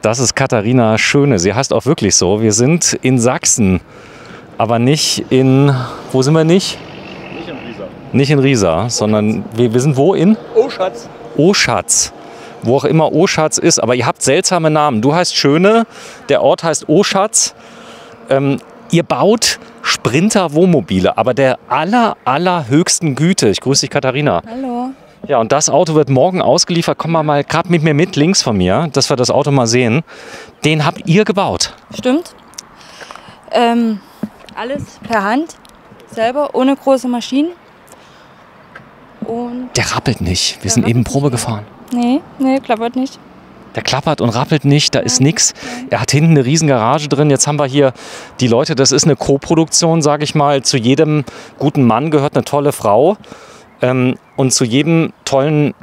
Das ist Katharina Schöne. Sie heißt auch wirklich so. Wir sind in Sachsen, aber nicht in. Wo sind wir nicht? Nicht in Riesa. Nicht in Riesa, sondern wir, wir sind wo in? Oh, Schatz. Oschatz. Wo auch immer Oschatz ist. Aber ihr habt seltsame Namen. Du heißt Schöne, der Ort heißt Oschatz. Ähm, ihr baut Sprinter-Wohnmobile, aber der aller, allerhöchsten Güte. Ich grüße dich, Katharina. Hallo. Ja, und das Auto wird morgen ausgeliefert. Komm mal, mal gerade mit mir mit, links von mir, dass wir das Auto mal sehen. Den habt ihr gebaut. Stimmt. Ähm, alles per Hand, selber, ohne große Maschinen. Und Der rappelt nicht. Wir sind eben Probe gefahren. nee, nee, klappert nicht. Der klappert und rappelt nicht, da ist nichts. Er hat hinten eine riesen Garage drin. Jetzt haben wir hier die Leute, das ist eine Co-Produktion, sage ich mal. Zu jedem guten Mann gehört eine tolle Frau. Ähm, und zu jedem tollen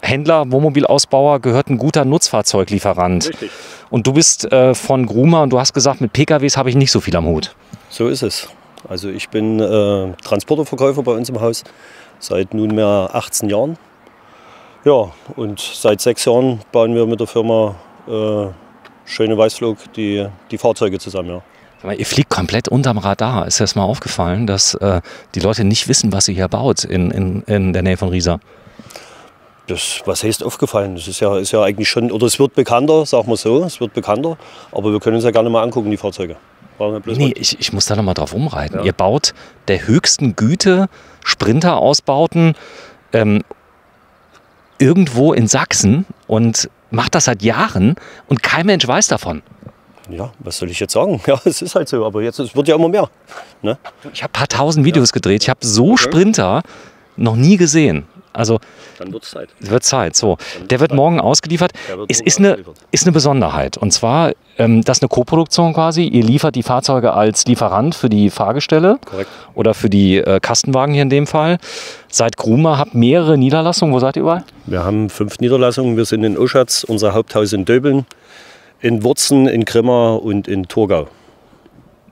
Händler, Wohnmobilausbauer gehört ein guter Nutzfahrzeuglieferant. Richtig. Und du bist äh, von Gruma und du hast gesagt, mit PKWs habe ich nicht so viel am Hut. So ist es. Also ich bin äh, Transporterverkäufer bei uns im Haus seit nunmehr 18 Jahren. Ja, und seit sechs Jahren bauen wir mit der Firma äh, Schöne Weißflug die, die Fahrzeuge zusammen. Ja. Ihr fliegt komplett unterm Radar. Ist dir das mal aufgefallen, dass äh, die Leute nicht wissen, was ihr hier baut in, in, in der Nähe von Riesa? Das, was heißt aufgefallen? Das ist ja, ist ja eigentlich schon, oder es wird bekannter, sagen wir so, es wird bekannter, aber wir können uns ja gerne mal angucken, die Fahrzeuge. Nee, ich, ich muss da noch mal drauf umreiten. Ja. Ihr baut der höchsten Güte Sprinter-Ausbauten ähm, irgendwo in Sachsen und macht das seit Jahren und kein Mensch weiß davon. Ja, was soll ich jetzt sagen? Ja, es ist halt so, aber jetzt es wird ja immer mehr. Ne? Ich habe ein paar tausend Videos gedreht. Ich habe so Sprinter noch nie gesehen. Also Dann wird es Zeit. es wird Zeit. So, der wird morgen ausgeliefert. Wird Es morgen ist eine, ausgeliefert. ist eine Besonderheit. Und zwar, ähm, das ist eine Koproduktion quasi. Ihr liefert die Fahrzeuge als Lieferant für die Fahrgestelle Korrekt. oder für die äh, Kastenwagen hier in dem Fall. Seid Gruma, habt mehrere Niederlassungen. Wo seid ihr überall? Wir haben fünf Niederlassungen. Wir sind in Oschatz, unser Haupthaus in Döbeln, in Wurzen, in Grimma und in Torgau.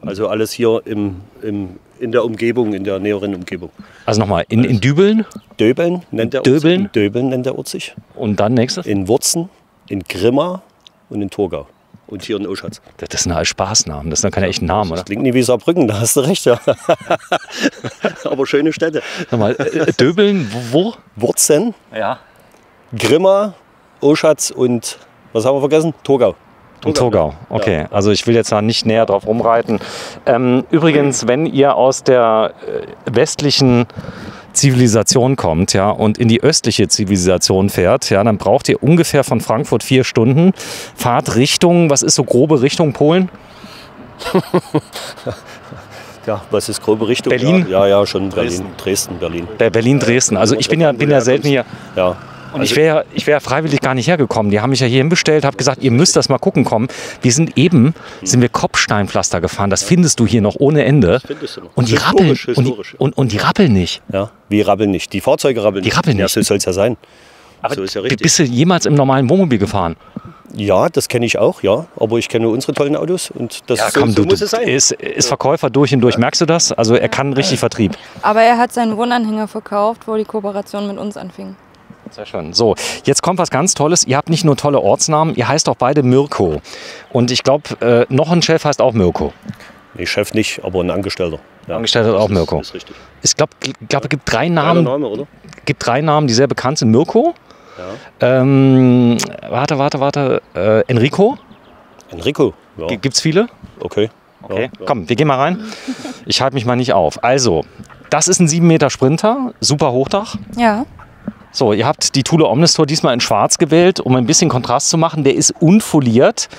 Also alles hier im, im, in der Umgebung, in der näheren Umgebung. Also nochmal, in, in Dübeln Döbeln nennt der Ort Döbeln? sich. Döbeln nennt der Ort sich. und dann nächstes. In Wurzen, in Grimma und in Torgau. Und hier in Oschatz. Das sind halt Spaßnamen. Das sind keine echten Namen, oder? Das klingt nie wie Saarbrücken, da hast du recht, ja. Aber schöne Städte. Nochmal, äh, Döbeln, wo? Wurzen? Ja. Grimma, Oschatz und, was haben wir vergessen? Torgau. Und Togau, okay. Ja. Also ich will jetzt da nicht näher drauf rumreiten. Ähm, übrigens, wenn ihr aus der äh, westlichen Zivilisation kommt, ja, und in die östliche Zivilisation fährt, ja, dann braucht ihr ungefähr von Frankfurt vier Stunden. Fahrt Richtung, was ist so grobe Richtung Polen? Ja, was ist grobe Richtung? Berlin? Ja, ja, schon Dresden. Berlin. Dresden, Berlin. Berlin, Dresden. Also ich bin ja, bin ja selten hier. Ja. Und ich wäre ich wär freiwillig gar nicht hergekommen. Die haben mich ja hier hinbestellt, habe gesagt, ihr müsst das mal gucken kommen. Wir sind eben, sind wir Kopfsteinpflaster gefahren. Das findest du hier noch ohne Ende. findest du noch. Und die Historisch, rappeln. Und die, historisch. und, und die rappeln nicht. Ja, wie rabbeln nicht. Die Fahrzeuge rabbeln Die rabbeln Ja, nicht. so soll es ja sein. Aber so ist ja bist du jemals im normalen Wohnmobil gefahren? Ja, das kenne ich auch, ja. Aber ich kenne unsere tollen Autos und das so, so du, muss es sein. ist, ist Verkäufer durch und durch. Merkst du das? Also er kann richtig Vertrieb. Aber er hat seinen Wohnanhänger verkauft, wo die Kooperation mit uns anfing. Sehr schön. So, jetzt kommt was ganz Tolles. Ihr habt nicht nur tolle Ortsnamen, ihr heißt auch beide Mirko. Und ich glaube, äh, noch ein Chef heißt auch Mirko. Nee, Chef nicht, aber ein Angestellter. Ja, Angestellter das auch ist- Mirko. Ist richtig. Ich glaube, glaub, es gibt drei Namen, Name, oder? gibt drei Namen, die sehr bekannt sind. Mirko, Ja. ähm, warte, warte, warte, äh, Enrico. Enrico. Ja, G- Gibt's viele? okay. Okay, Ja, ja. komm, wir gehen mal rein. Ich halte mich mal nicht auf. Also, das ist ein 7 Meter Sprinter, super Hochdach. Ja, So, ihr habt die Thule Omnistor diesmal in schwarz gewählt, um ein bisschen Kontrast zu machen. Der ist unfoliert.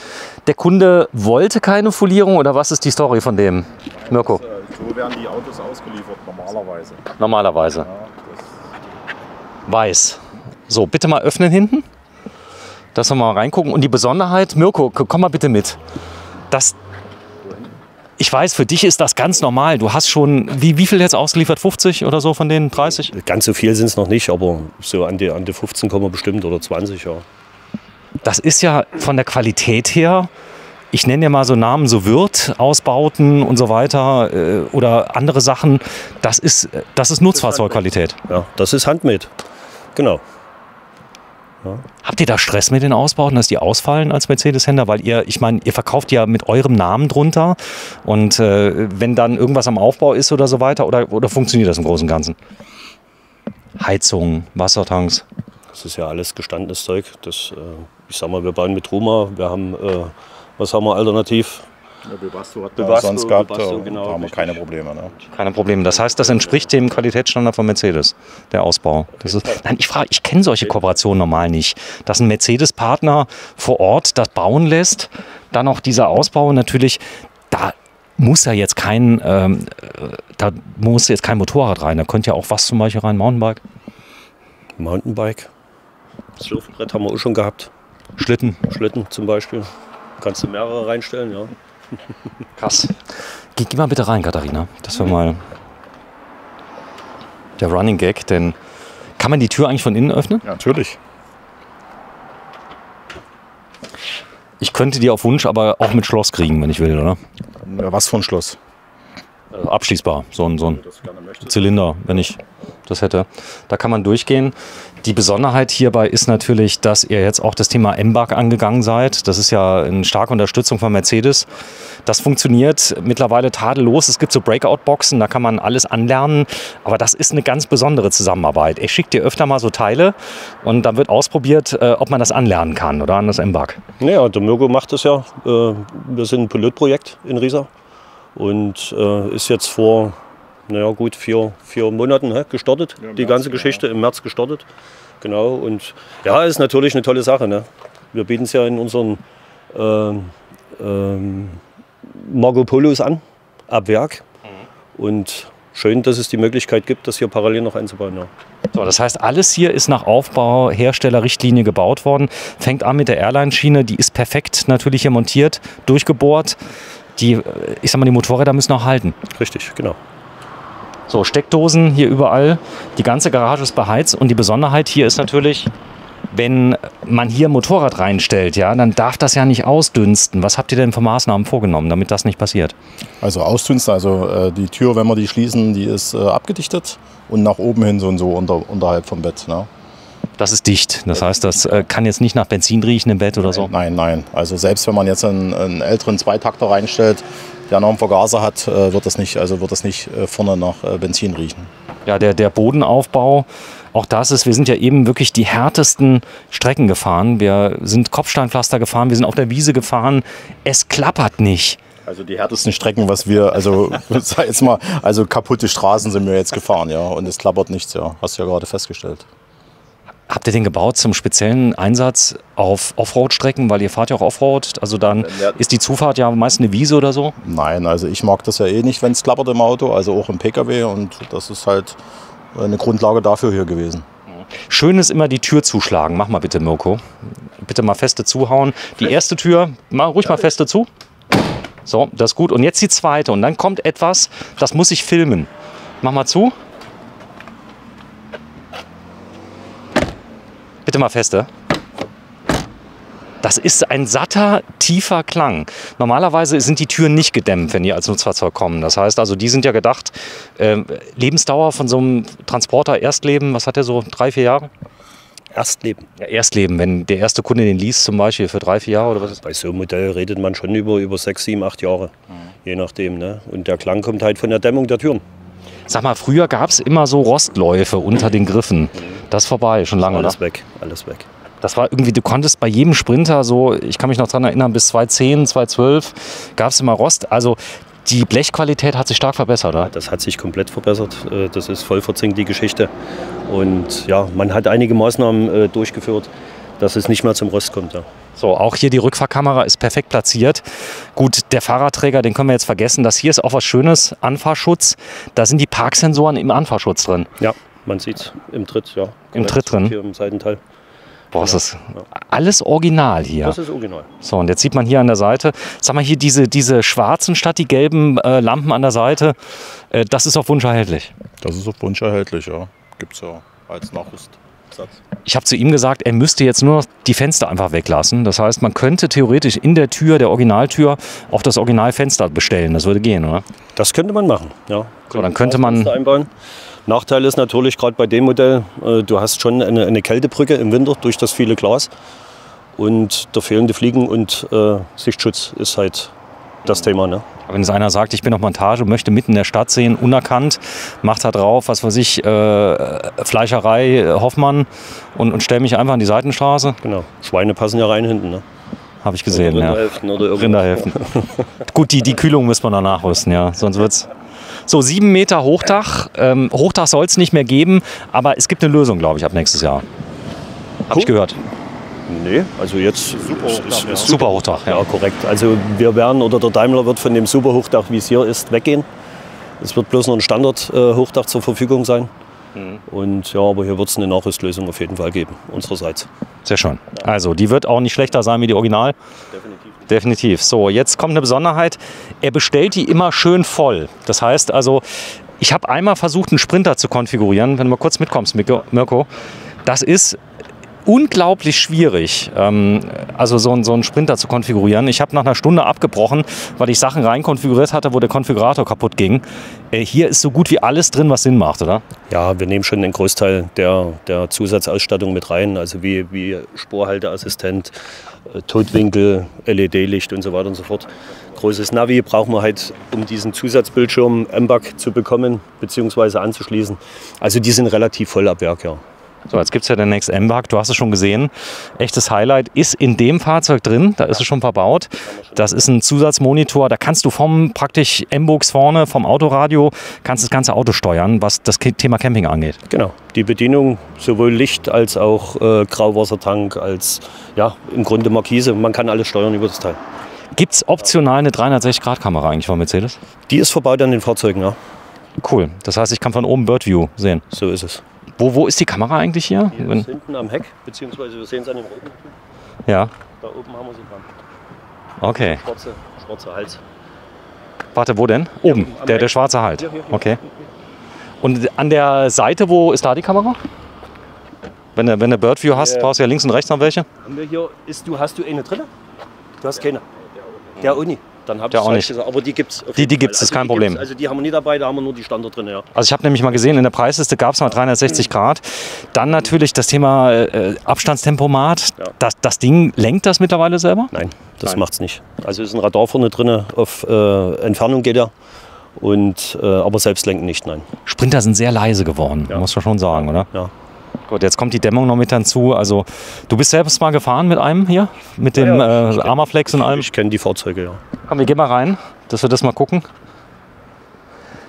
Der Kunde wollte keine Folierung oder was ist die Story von dem? Mirko, So werden die Autos ausgeliefert normalerweise. normalerweise. Ja, Weiß. So, bitte mal öffnen hinten, dass wir mal reingucken. Und die Besonderheit, Mirko, komm mal bitte mit. Das, ich weiß, für dich ist das ganz normal. Du hast schon, wie, wie viel jetzt ausgeliefert? 50 oder so von denen? 30? Ganz so viel sind es noch nicht, aber so an die, an die 15 kommen wir bestimmt oder 20, ja. Das ist ja von der Qualität her, ich nenne ja mal so Namen, so Wirt, Ausbauten und so weiter äh, oder andere Sachen. Das ist, das ist Nutzfahrzeugqualität. Ja, das ist Handmade. Genau. Habt ihr da Stress mit den Ausbauten, dass die ausfallen als Mercedes-Händler? Weil ihr, ich meine, ihr verkauft ja mit eurem Namen drunter und äh, wenn dann irgendwas am Aufbau ist oder so weiter, oder, oder funktioniert das im Großen und Ganzen? Heizung, Wassertanks. Das ist ja alles gestandenes Zeug. Das, äh, ich sag mal, wir bauen mit Roma. Wir haben, äh, was haben wir alternativ? Ja, Bebasto hat Bebasto, da sonst gehabt, Bebasto, äh, genau, da haben wir keine Probleme. Ne? Keine Probleme. Das heißt, das entspricht dem Qualitätsstandard von Mercedes, der Ausbau. Das ist, nein, ich frage, ich kenne solche Kooperationen normal nicht. Dass ein Mercedes-Partner vor Ort das bauen lässt, dann auch dieser Ausbau natürlich, da muss ja jetzt kein, ähm, äh, da muss jetzt kein Motorrad rein. Da könnte ja auch was zum Beispiel rein, Mountainbike, Mountainbike. Surfbrett haben wir auch schon gehabt. Schlitten. Schlitten zum Beispiel. Kannst du mehrere reinstellen, ja. Krass. Geh, geh mal bitte rein, Katharina. Das wäre mal der Running Gag, denn kann man die Tür eigentlich von innen öffnen? Ja, natürlich. Ich könnte die auf Wunsch aber auch mit Schloss kriegen, wenn ich will, oder? Ja, was für ein Schloss? Äh, abschließbar, so ein, so ein. Zylinder, wenn ich das hätte. Da kann man durchgehen. Die Besonderheit hierbei ist natürlich, dass ihr jetzt auch das Thema MBAG angegangen seid. Das ist ja eine starke Unterstützung von Mercedes. Das funktioniert mittlerweile tadellos. Es gibt so Breakout-Boxen, da kann man alles anlernen. Aber das ist eine ganz besondere Zusammenarbeit. Er schickt dir öfter mal so Teile und dann wird ausprobiert, äh, ob man das anlernen kann oder an das MBAG. Naja, der Mirko macht das ja. Äh, Wir sind ein Pilotprojekt in Riesa und äh, ist jetzt vor naja, gut vier, vier Monaten hä, gestartet. Ja, die März, ganze genau. Geschichte im März gestartet. Genau. Und ja, ist natürlich eine tolle Sache. Ne? Wir bieten es ja in unseren ähm, ähm, Marco Polos an, ab Werk. Und schön, dass es die Möglichkeit gibt, das hier parallel noch einzubauen. Ja. So, das heißt, alles hier ist nach Aufbau Herstellerrichtlinie gebaut worden. Fängt an mit der Airline-Schiene, die ist perfekt natürlich hier montiert, durchgebohrt. Die, äh, ich sag mal, die Motorräder müssen auch halten. Richtig, genau. So, Steckdosen hier überall. Die ganze Garage ist beheizt und die Besonderheit hier ist natürlich, wenn man hier ein Motorrad reinstellt, ja, dann darf das ja nicht ausdünsten. Was habt ihr denn für Maßnahmen vorgenommen, damit das nicht passiert? Also Ausdünsten, also äh, die Tür, wenn wir die schließen, die ist äh, abgedichtet und nach oben hin so und so unter, unterhalb vom Bett. Ne? Das ist dicht. Das heißt, das äh, kann jetzt nicht nach Benzin riechen im Bett oder so. Nein, nein. Also selbst wenn man jetzt einen, einen älteren Zweitakter reinstellt, der noch einen Vergaser hat, äh, wird das nicht, also wird das nicht äh, vorne nach Benzin riechen. Ja, der, der Bodenaufbau, auch das ist, wir sind ja eben wirklich die härtesten Strecken gefahren. Wir sind Kopfsteinpflaster gefahren, wir sind auf der Wiese gefahren. Es klappert nicht. Also die härtesten Strecken, was wir, also sag jetzt mal, also kaputte Straßen sind wir jetzt gefahren, ja. Und es klappert nichts, ja. Hast du ja gerade festgestellt. Habt ihr den gebaut zum speziellen Einsatz auf Offroad-Strecken? Weil ihr fahrt ja auch Offroad. Also dann Ja. ist die Zufahrt ja meist eine Wiese oder so. Nein, also ich mag das ja eh nicht, wenn es klappert im Auto, also auch im Pkw. Und das ist halt eine Grundlage dafür hier gewesen. Schön ist immer die Tür zuschlagen. Mach mal bitte, Mirko. Bitte mal feste zuhauen. Die erste Tür, mach ruhig mal feste zu. So, das ist gut. Und jetzt die zweite. Und dann kommt etwas, das muss ich filmen. Mach mal zu. Bitte mal feste. Das ist ein satter, tiefer Klang. Normalerweise sind die Türen nicht gedämmt, wenn die als Nutzfahrzeug kommen. Das heißt also, die sind ja gedacht, ähm, Lebensdauer von so einem Transporter, Erstleben, was hat der so, drei, vier Jahre? Erstleben. Ja, Erstleben, wenn der erste Kunde den liest, zum Beispiel für drei, vier Jahre oder was Bei so einem Modell redet man schon über, über sechs, sieben, acht Jahre. Je nachdem. Ne? Und der Klang kommt halt von der Dämmung der Türen. Sag mal, früher gab es immer so Rostläufe unter den Griffen. Das ist vorbei, schon lange, oder? Alles weg, alles weg. Das war irgendwie, du konntest bei jedem Sprinter so, ich kann mich noch daran erinnern, bis 2010, 2012 gab es immer Rost. Also die Blechqualität hat sich stark verbessert, oder? Das hat sich komplett verbessert. Äh, Das ist voll verzinkt, die Geschichte. Und ja, man hat einige Maßnahmen äh, durchgeführt, dass es nicht mehr zum Rost kommt. Ja. So, auch hier die Rückfahrkamera ist perfekt platziert. Gut, der Fahrradträger, den können wir jetzt vergessen. Das hier ist auch was Schönes, Anfahrschutz. Da sind die Parksensoren im Anfahrschutz drin. ja, man sieht es im Tritt. Ja. Im Tritt drin? Hier im Seitenteil. Boah, ist das alles original hier. Das ist original. So, und jetzt sieht man hier an der Seite, sag mal hier diese, diese schwarzen statt die gelben äh, Lampen an der Seite, äh, das ist auf Wunsch erhältlich. Das ist auf Wunsch erhältlich, ja. Gibt es ja als Nachrüstsatz. Ich habe zu ihm gesagt, er müsste jetzt nur noch die Fenster einfach weglassen. Das heißt, man könnte theoretisch in der Tür, der Originaltür, auch das Originalfenster bestellen. Das würde gehen, oder? Das könnte man machen. Ja. So, dann könnte man- einbauen. Nachteil ist natürlich gerade bei dem Modell, äh, du hast schon eine, eine Kältebrücke im Winter durch das viele Glas. Und der fehlende Fliegen- und äh, Sichtschutz ist halt das Thema. Ne? Wenn jetzt einer sagt, ich bin auf Montage und möchte mitten in der Stadt sehen, unerkannt, macht da drauf, was weiß ich, äh, Fleischerei äh, Hoffmann und, und stelle mich einfach an die Seitenstraße. Genau. Schweine passen ja rein hinten. Ne? Habe ich gesehen, ja. Rinderhälften oder irgendwas. Rinderhälften. Gut, die, die Kühlung müssen wir noch nachrüsten, ja. Sonst wird's. So, sieben Meter Hochdach. Ähm, Hochdach soll es nicht mehr geben, aber es gibt eine Lösung, glaube ich, ab nächstes Jahr. Habe ich Cool. gehört. Nee, also jetzt super Hochdach, ja. Super Hochdach, ja. Ja, korrekt. Also wir werden oder der Daimler wird von dem Superhochdach, wie es hier ist, weggehen. Es wird bloß noch ein Standard-Hochdach zur Verfügung sein. Und ja, aber hier wird es eine Nachrüstlösung auf jeden Fall geben, unsererseits. Sehr schön. Also, die wird auch nicht schlechter sein wie die Original. Definitiv. Definitiv. So, jetzt kommt eine Besonderheit. Er bestellt die immer schön voll. Das heißt also, ich habe einmal versucht, einen Sprinter zu konfigurieren. Wenn du mal kurz mitkommst, Mirko. Das ist unglaublich schwierig, ähm, also so, einen- so einen Sprinter zu konfigurieren. Ich habe nach einer Stunde abgebrochen, weil ich Sachen reinkonfiguriert hatte, wo der Konfigurator kaputt ging. Äh, hier ist so gut wie alles drin, was Sinn macht, oder? Ja, wir nehmen schon den Großteil der, der Zusatzausstattung mit rein, also wie, wie Spurhalteassistent, äh, Totwinkel, LED-Licht und so weiter und so fort. Großes Navi brauchen wir halt, um diesen Zusatzbildschirm MBAC zu bekommen bzw. anzuschließen. Also die sind relativ voll ab Werk, ja. So, jetzt gibt es ja den Next M-Bug, du hast es schon gesehen. Echtes Highlight ist in dem Fahrzeug drin, da ist es schon verbaut. Das ist ein Zusatzmonitor, da kannst du vom praktisch M-Books vorne, vom Autoradio, kannst das ganze Auto steuern, was das Thema Camping angeht. Genau, die Bedienung, sowohl Licht als auch äh, Grauwassertank, als ja, im Grunde Markise. Man kann alles steuern über das Teil. Gibt es optional eine 360-Grad-Kamera eigentlich von Mercedes? Die ist verbaut an den Fahrzeugen, ja. Cool, das heißt, ich kann von oben Birdview sehen. So ist es. Wo, wo ist die Kamera eigentlich hier? Hier ist hinten am Heck, beziehungsweise wir sehen es an den Roten. ja, Da oben haben wir sie dran. okay. Schwarze, schwarzer Hals. Warte, wo denn? Oben, am der, Heck. der schwarze Halt. Hier, hier, hier. Okay. Und an der Seite, wo ist da die Kamera? Wenn du, wenn du Birdview hast, Ja. brauchst du ja links und rechts noch welche. Haben wir hier, ist, du, hast du eine drin? Du hast keine. Der Uni. Dann hab Der ich's auch falsch nicht. Gesagt. Aber die gibt es. Die- die gibt's, ist kein Problem. Also die haben wir nie dabei, da haben wir nur die Standard drin, ja. Also ich habe nämlich mal gesehen, in der Preisliste gab es mal 360 Grad. Dann natürlich das Thema äh, Abstandstempomat. Ja. Das, das Ding lenkt das mittlerweile selber? Nein, das Nein. macht's nicht. Also ist ein Radar vorne drin, auf äh, Entfernung geht er. Und, äh, aber selbst lenken nicht, nein. Sprinter sind sehr leise geworden, Ja. muss man schon sagen, oder? Ja. Gut, jetzt kommt die Dämmung noch mit hinzu. Also du bist selbst mal gefahren mit einem hier? Mit dem Ja, ja. äh, Armaflex und allem? Ich kenne die Fahrzeuge, ja. Komm, wir gehen mal rein, dass wir das mal gucken.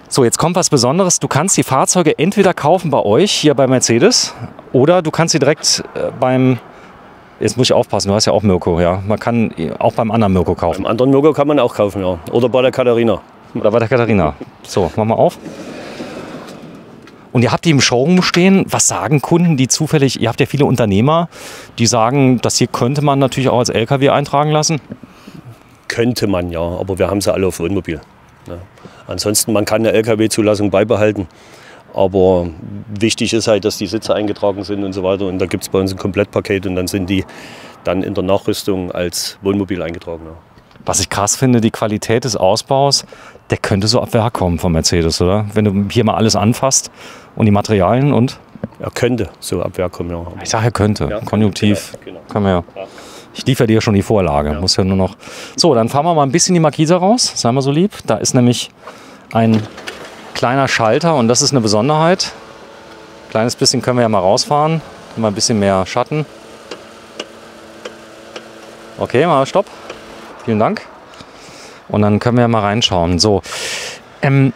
So, jetzt kommt was Besonderes. Du kannst die Fahrzeuge entweder kaufen bei euch, hier bei Mercedes, oder du kannst sie direkt äh, beim. Jetzt muss ich aufpassen, du hast ja auch Mirko, ja. Man kann auch beim anderen Mirko kaufen. Beim anderen Mirko kann man auch kaufen, ja. Oder bei der Katharina. Oder bei der Katharina. So, machen wir auf. Und ihr habt die im Showroom stehen. Was sagen Kunden, die zufällig, ihr habt ja viele Unternehmer, die sagen, das hier könnte man natürlich auch als LKW eintragen lassen? Könnte man ja, aber wir haben sie alle auf Wohnmobil. Ne? Ansonsten, man kann eine LKW-Zulassung beibehalten. Aber wichtig ist halt, dass die Sitze eingetragen sind und so weiter. Und da gibt es bei uns ein Komplettpaket und dann sind die dann in der Nachrüstung als Wohnmobil eingetragen. Ja. Was ich krass finde, die Qualität des Ausbaus, der könnte so ab Werk kommen von Mercedes, oder? Wenn du hier mal alles anfasst und die Materialien und. Er könnte so ab Werk kommen, ja. Aber Ich sage, er könnte. Ja, Konjunktiv. genau, genau. Kann man ja. Ja. Ich liefere dir schon die Vorlage. Muss ja nur noch. So, dann fahren wir mal ein bisschen die Markise raus. Sei mal so lieb. Da ist nämlich ein kleiner Schalter und das ist eine Besonderheit. Kleines bisschen können wir ja mal rausfahren. Haben wir ein bisschen mehr Schatten. Okay, mal Stopp. Vielen Dank. Und dann können wir ja mal reinschauen. So, ähm,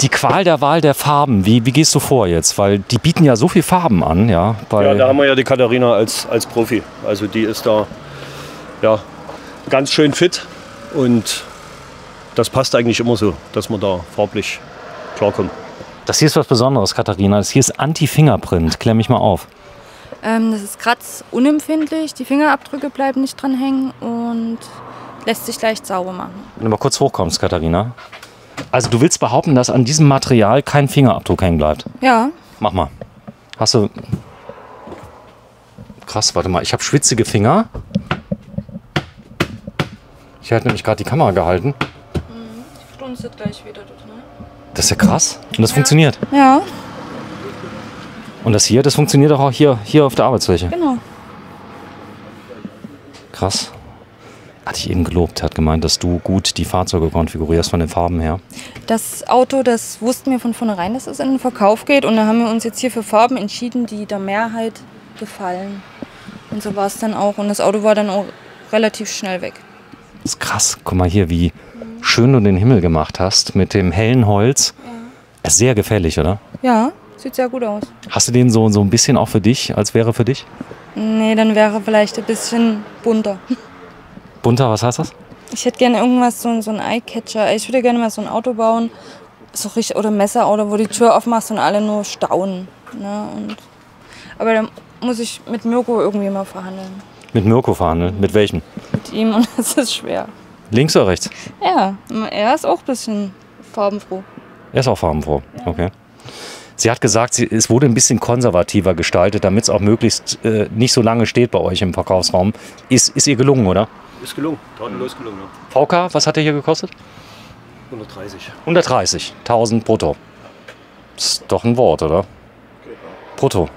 die Qual der Wahl der Farben, wie, wie gehst du vor jetzt? Weil die bieten ja so viel Farben an, ja. Ja, da haben wir ja die Katharina als, als Profi. Also die ist da ja, ganz schön fit und das passt eigentlich immer so, dass man da farblich klarkommt. Das hier ist was Besonderes, Katharina. Das hier ist Anti-Fingerprint. Klär mich mal auf. Ähm, das ist kratzunempfindlich, die Fingerabdrücke bleiben nicht dran hängen und lässt sich leicht sauber machen. Wenn du mal kurz hochkommst, Katharina. Also du willst behaupten, dass an diesem Material kein Fingerabdruck hängen bleibt. Ja, Mach mal. Hast du... Krass, warte mal. Ich habe schwitzige Finger. Ich hatte nämlich gerade die Kamera gehalten. stunzt gleich wieder ne? Das ist ja krass. Und das funktioniert. Ja, Und das hier, das funktioniert auch hier, hier auf der Arbeitsfläche. Genau. Krass. Hatte ich eben gelobt, hat gemeint, dass du gut die Fahrzeuge konfigurierst von den Farben her. Das Auto, das wussten wir von vornherein, dass es in den Verkauf geht. Und da haben wir uns jetzt hier für Farben entschieden, die der Mehrheit gefallen. Und so war es dann auch. Und das Auto war dann auch relativ schnell weg. Das ist krass. Guck mal hier, wie schön du den Himmel gemacht hast mit dem hellen Holz. Ist Sehr gefällig, oder? Ja, sieht sehr gut aus. Hast du den so, so ein bisschen auch für dich, als wäre für dich? Nee, dann wäre vielleicht ein bisschen bunter. Bunter, was heißt das? Ich hätte gerne irgendwas, so, so ein Eyecatcher. Ich würde gerne mal so ein Auto bauen, so richtig, oder Messerauto, wo die Tür aufmachst und alle nur staunen. Ne? Und, aber da muss ich mit Mirko irgendwie mal verhandeln. Mit Mirko verhandeln. Mit welchem? Mit ihm und das ist schwer. Links oder rechts? Ja, er ist auch ein bisschen farbenfroh. Er ist auch farbenfroh. Okay. Sie hat gesagt, sie, es wurde ein bisschen konservativer gestaltet, damit es auch möglichst äh, nicht so lange steht bei euch im Verkaufsraum. Ist, ist ihr gelungen, oder? Ist gelungen, tatenlos gelungen. Ja. VK, was hat der hier gekostet? 130. 130, 1000 brutto. Ist doch ein Wort, oder? Brutto.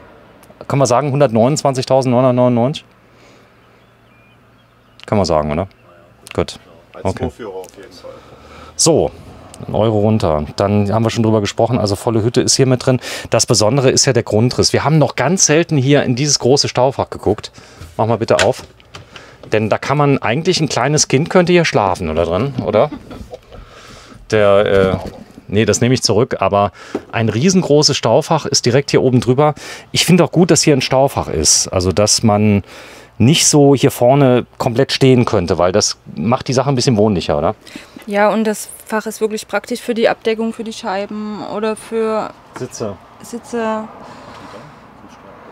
Kann man sagen 129.999? Kann man sagen, oder? Gut. Als Okay. Vorführer auf jeden Fall. So, ein Euro runter. Dann haben wir schon drüber gesprochen. Also volle Hütte ist hier mit drin. Das Besondere ist ja der Grundriss. Wir haben noch ganz selten hier in dieses große Staufach geguckt. Mach mal bitte auf. Denn da kann man eigentlich ein kleines Kind könnte hier schlafen oder drin, oder? Der, äh, nee, das nehme ich zurück. Aber ein riesengroßes Staufach ist direkt hier oben drüber. Ich finde auch gut, dass hier ein Staufach ist. Also, dass man nicht so hier vorne komplett stehen könnte, weil das macht die Sache ein bisschen wohnlicher, oder? Ja, und das Fach ist wirklich praktisch für die Abdeckung für die Scheiben oder für Sitze. Sitze,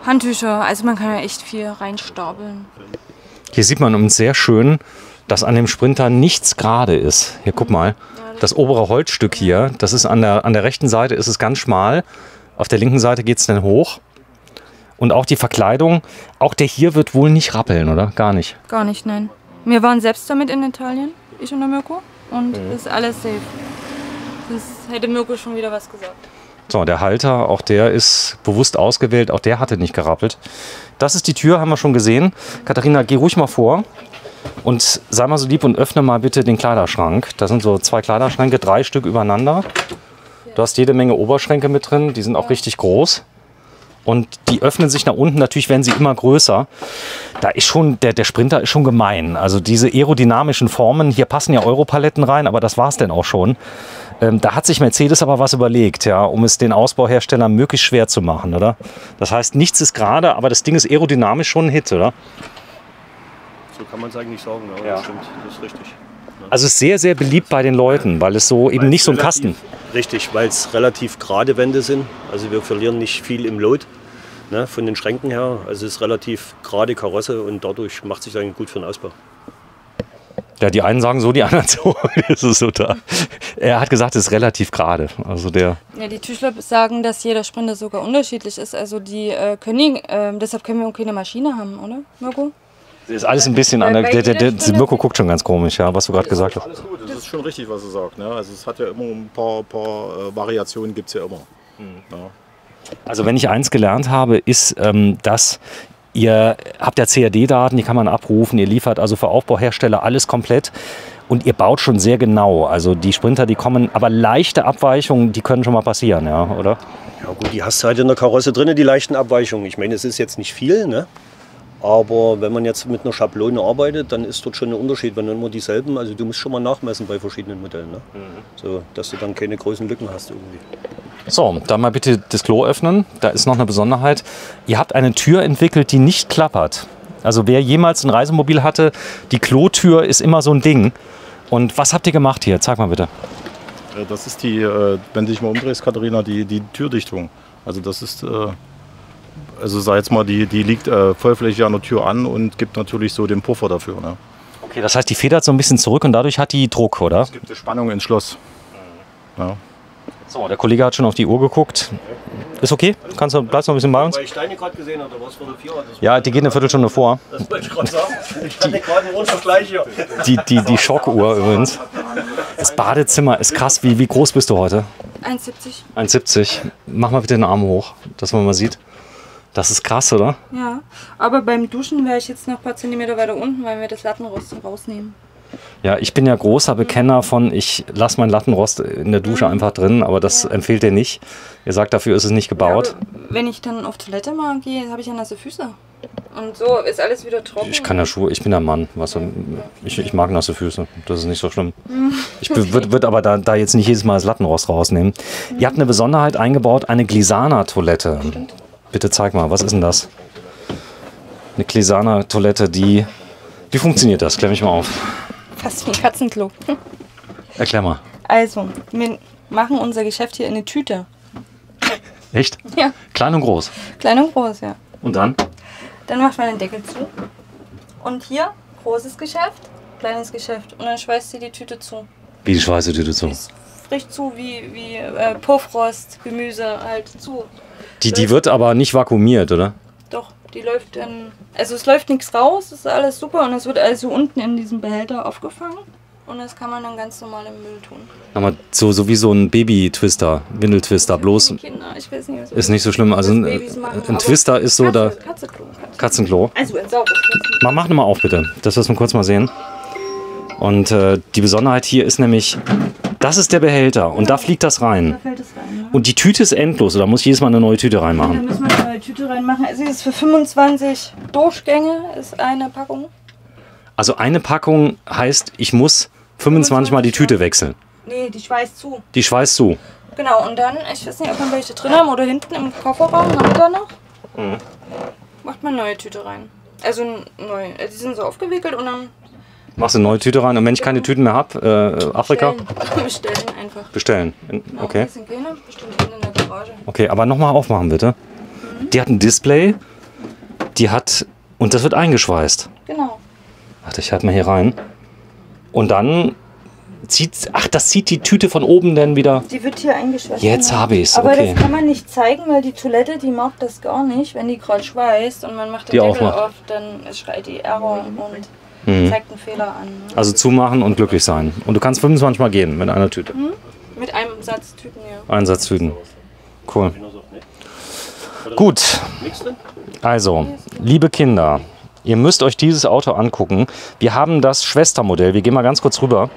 Handtücher. Also man kann ja echt viel reinstapeln. Hier sieht man uns sehr schön, dass an dem Sprinter nichts gerade ist. Hier, guck mal. Das obere Holzstück hier, das ist an der, an der rechten Seite ist es ganz schmal. Auf der linken Seite geht es dann hoch. Und auch die Verkleidung, auch der hier wird wohl nicht rappeln, oder? Gar nicht. Gar nicht, nein. Wir waren selbst damit in Italien, ich und der Mirko. Und ist alles safe. Das hätte Mirko schon wieder was gesagt. So, der Halter, auch der ist bewusst ausgewählt, auch der hatte nicht gerappelt. Das ist die Tür, haben wir schon gesehen. Katharina, geh ruhig mal vor und sei mal so lieb und öffne mal bitte den Kleiderschrank. Da sind so zwei Kleiderschränke, drei Stück übereinander. Du hast jede Menge Oberschränke mit drin, die sind auch richtig groß. Und die öffnen sich nach unten, natürlich werden sie immer größer. Da ist schon, der, der Sprinter ist schon gemein. Also diese aerodynamischen Formen, hier passen ja Europaletten rein, aber das war es denn auch schon. Ähm, da hat sich Mercedes aber was überlegt, ja, um es den Ausbauherstellern möglichst schwer zu machen, oder? Das heißt, nichts ist gerade, aber das Ding ist aerodynamisch schon ein Hit, oder? So kann man es eigentlich sagen, ja, Ja. das stimmt, das ist richtig. Also ist sehr, sehr beliebt bei den Leuten, weil es so eben nicht so ein Kasten. Richtig, weil es relativ gerade Wände sind. Also wir verlieren nicht viel im Load ne, von den Schränken her. Also es ist relativ gerade Karosse und dadurch macht sich eigentlich gut für den Ausbau. Ja, die einen sagen so, die anderen so. Das ist so da. Er hat gesagt, es ist relativ gerade. Also der. Ja, die Tischler sagen, dass jeder Sprinter sogar unterschiedlich ist. Also die äh, können, äh, deshalb können wir auch keine Maschine haben, oder, Mirko? Ist alles ein bisschen an der. Der, der, der, Mirko guckt schon ganz komisch, ja, was du gerade gesagt hast. Alles gut, das ist schon richtig, was du sagst. Ne? Also es hat ja immer ein paar, paar äh, Variationen, gibt es ja immer. Ja. Also wenn ich eins gelernt habe, ist, ähm, dass ihr habt ja CAD-Daten, die kann man abrufen, ihr liefert also für Aufbauhersteller alles komplett und ihr baut schon sehr genau. Also die Sprinter, die kommen, aber leichte Abweichungen, die können schon mal passieren, ja, oder? Ja gut, die hast du halt in der Karosse drin, die leichten Abweichungen. Ich meine, es ist jetzt nicht viel, ne? aber wenn man jetzt mit einer Schablone arbeitet, dann ist dort schon ein Unterschied, wenn immer dieselben, also du musst schon mal nachmessen bei verschiedenen Modellen, ne? so, dass du dann keine großen Lücken hast irgendwie. So, dann mal bitte das Klo öffnen. Da ist noch eine Besonderheit. Ihr habt eine Tür entwickelt, die nicht klappert. Also wer jemals ein Reisemobil hatte, die Klotür ist immer so ein Ding. Und was habt ihr gemacht hier? Zeig mal bitte. Äh, Das ist die, äh, wenn du dich mal umdrehst, Katharina, die, die Türdichtung. Also das ist, äh, also sag jetzt mal, die, die liegt vollflächig an der Tür an und gibt natürlich so den Puffer dafür. Ne? Okay, das heißt, die federt so ein bisschen zurück und dadurch hat die Druck, oder? Es gibt eine Spannung ins Schloss. Ja. So, der Kollege hat schon auf die Uhr geguckt. Ist okay? Kannst du, bleibst noch ein bisschen bei uns? Weil ich deine gerade gesehen habe, da war es vor der Vier. Das, Ja, die geht eine Viertelstunde vor. das wollte ich gerade sagen. Ich hatte gerade einen Vergleich hier. Die, die, die Schockuhr übrigens. Das Badezimmer ist krass. Wie, wie groß bist du heute? 1,70. 1,70. Mach mal bitte den Arm hoch, dass man mal sieht. Das ist krass, oder? Ja, aber beim Duschen wäre ich jetzt noch ein paar Zentimeter weiter unten, weil wir das Lattenrost rausnehmen. Ja, ich bin ja großer Bekenner von, ich lasse mein Lattenrost in der Dusche einfach drin, aber das empfiehlt ihr nicht. Ihr sagt, dafür ist es nicht gebaut. Ja, wenn ich dann auf Toilette mal gehe, habe ich ja nasse Füße. Und so ist alles wieder trocken. Ich kann ja Schuhe, ich bin der Mann. Weißt du, ich, ich mag nasse Füße. Das ist nicht so schlimm. Ich würde würd aber da, da jetzt nicht jedes Mal das Lattenrost rausnehmen. Ihr habt eine Besonderheit eingebaut, eine Glisana-Toilette. Bitte zeig mal, was ist denn das? Eine Glisana-Toilette, die. Wie funktioniert das? Klär mich mal auf. Fast wie ein Katzenklo. Erklär mal. Also, wir machen unser Geschäft hier in eine Tüte. Echt? Ja, Klein und groß. klein und groß, ja. Und dann? Dann macht man den Deckel zu. Und hier, großes Geschäft, kleines Geschäft. Und dann schweißt sie die Tüte zu. Wie die Schweißetüte zu. Ist frisch zu, wie, wie äh, Puffrost, Gemüse halt zu. Die, die wird aber nicht vakuumiert, oder? Die läuft dann. Also es läuft nichts raus, ist alles super und es wird also unten in diesem Behälter aufgefangen. Und das kann man dann ganz normal im Müll tun. Aber so, so wie so ein Baby-Twister, Windeltwister, bloß Kinder, ich weiß nicht, was ist nicht so schlimm. Also ein, machen, ein Twister ist so da. Katze, Katzenklo, Katze. Katzenklo. Also ein sauberes Katzenklo. Mal, mach nochmal auf, bitte. Das müssen wir kurz mal sehen. Und äh, die Besonderheit hier ist nämlich, das ist der Behälter und da fliegt das Da rein. fällt es rein. Ne? Und die Tüte ist endlos, oder muss ich jedes Mal eine neue Tüte Da reinmachen? müssen wir eine neue Tüte reinmachen. Also ist für 25 Durchgänge, ist eine Packung. Also eine Packung heißt, ich muss 25 Mal die Tüte wechseln. Nee, die schweißt zu. Die schweißt zu. Genau, und dann, ich weiß nicht, ob wir welche drin haben oder hinten im Kofferraum, haben wir da noch. Mhm. Macht man eine neue Tüte rein. Also neu. Die sind so aufgewickelt und dann Machst du eine neue Tüte rein und wenn ich keine Tüten mehr habe, äh, Afrika, bestellen. bestellen einfach. bestellen. In- Okay. Okay, aber nochmal aufmachen bitte. Die hat ein Display, die hat, und das wird eingeschweißt. Genau. Warte, ich halte mal hier rein. Und dann zieht, ach, das zieht die Tüte von oben dann wieder. Die wird hier eingeschweißt. Jetzt genau. habe ich's, Aber okay. das kann man nicht zeigen, weil die Toilette, die mag das gar nicht. Wenn die gerade schweißt und man macht den Die Deckel aufmacht. auf, dann schreit die Error und Mhm. zeigt einen Fehler an. ne? Also zumachen und glücklich sein. Und du kannst 25 Mal gehen mit einer Tüte. Mit einem Satz Tüten, ja. Einsatztüten. Cool. Gut. Also, liebe Kinder, ihr müsst euch dieses Auto angucken. Wir haben das Schwestermodell. Wir gehen mal ganz kurz rüber.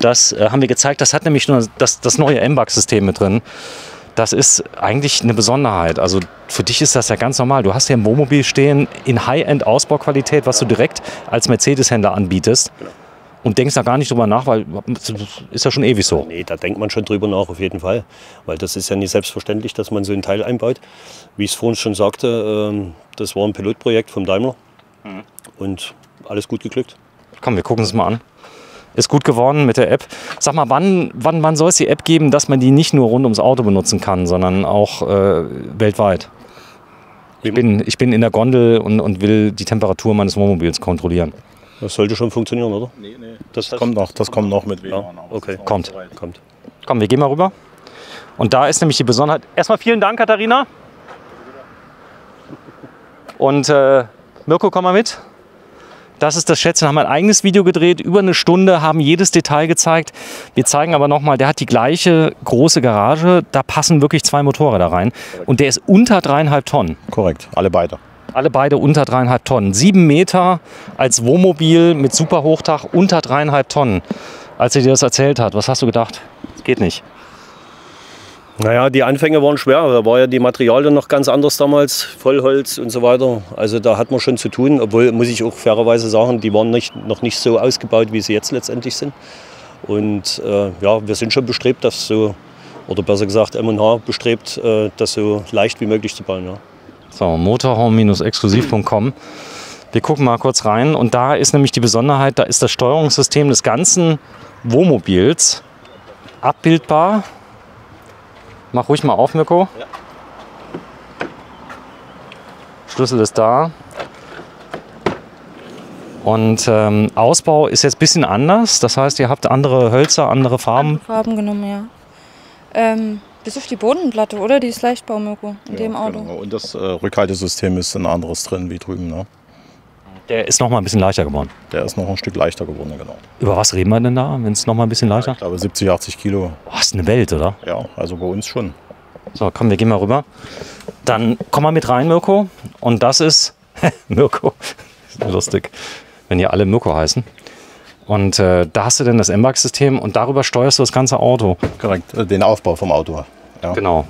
Das äh, haben wir gezeigt. Das hat nämlich nur das, das neue MBAX-System mit drin. Das ist eigentlich eine Besonderheit. Also für dich ist das ja ganz normal. Du hast hier ein Wohnmobil stehen in High-End-Ausbauqualität, was du direkt als Mercedes-Händler anbietest. Und denkst da gar nicht drüber nach, weil das ist ja schon ewig so. Nee, da denkt man schon drüber nach, auf jeden Fall. Weil das ist ja nicht selbstverständlich, dass man so ein Teil einbaut. Wie ich es vorhin schon sagte, ähm, das war ein Pilotprojekt vom Daimler. Und alles gut geglückt. Komm, wir gucken es mal an. Ist gut geworden mit der App. Sag mal, wann, wann, wann soll es die App geben, dass man die nicht nur rund ums Auto benutzen kann, sondern auch äh, weltweit? Ich bin, ich bin in der Gondel und, und will die Temperatur meines Wohnmobils kontrollieren. Das sollte schon funktionieren, oder? Nee, nee. Das Kommt noch, das kommt noch mit WLAN. Ja, okay. das Kommt. Kommt. Komm, wir gehen mal rüber. Und da ist nämlich die Besonderheit. Erstmal vielen Dank, Katharina. Und äh, Mirko, komm mal mit. Das ist das Schätzchen. Haben ein eigenes Video gedreht, über eine Stunde, haben jedes Detail gezeigt. Wir zeigen aber nochmal, der hat die gleiche große Garage. Da passen wirklich zwei Motorräder rein. Und der ist unter dreieinhalb Tonnen. Korrekt, alle beide. Alle beide unter dreieinhalb Tonnen. Sieben Meter als Wohnmobil mit super Hochdach unter dreieinhalb Tonnen. Als er dir das erzählt hat, was hast du gedacht? Das geht nicht. Naja, die Anfänge waren schwer. Da war ja die Materialien noch ganz anders damals, Vollholz und so weiter. Also da hat man schon zu tun, obwohl, muss ich auch fairerweise sagen, die waren nicht, noch nicht so ausgebaut, wie sie jetzt letztendlich sind. Und äh, ja, wir sind schon bestrebt, das so, oder besser gesagt M&H bestrebt, äh, das so leicht wie möglich zu bauen. Ja. So, motorhome-exklusiv.com. Wir gucken mal kurz rein und da ist nämlich die Besonderheit, da ist das Steuerungssystem des ganzen Wohnmobils abbildbar. Mach ruhig mal auf, Mirko. Schlüssel ist da. Und ähm, Ausbau ist jetzt ein bisschen anders. Das heißt, ihr habt andere Hölzer, andere Farben. Farben genommen, ja. Ähm, bis auf die Bodenplatte, oder? Die ist Leichtbau, Mirko, in dem Auto. Genau. Und das äh, Rückhaltesystem ist ein anderes drin wie drüben. Ne? Der ist noch mal ein bisschen leichter geworden. Der ist noch ein Stück leichter geworden, genau. Über was reden wir denn da, wenn es noch mal ein bisschen leichter? Ich glaube 70, 80 Kilo. Boah, ist eine Welt, oder? Ja, also bei uns schon. So, komm, wir gehen mal rüber. Dann komm mal mit rein, Mirko. Und das ist Mirko. Ist lustig, wenn hier alle Mirko heißen. Und äh, da hast du dann das MBAX-System und darüber steuerst du das ganze Auto. Korrekt, äh, den Aufbau vom Auto. Ja. Genau.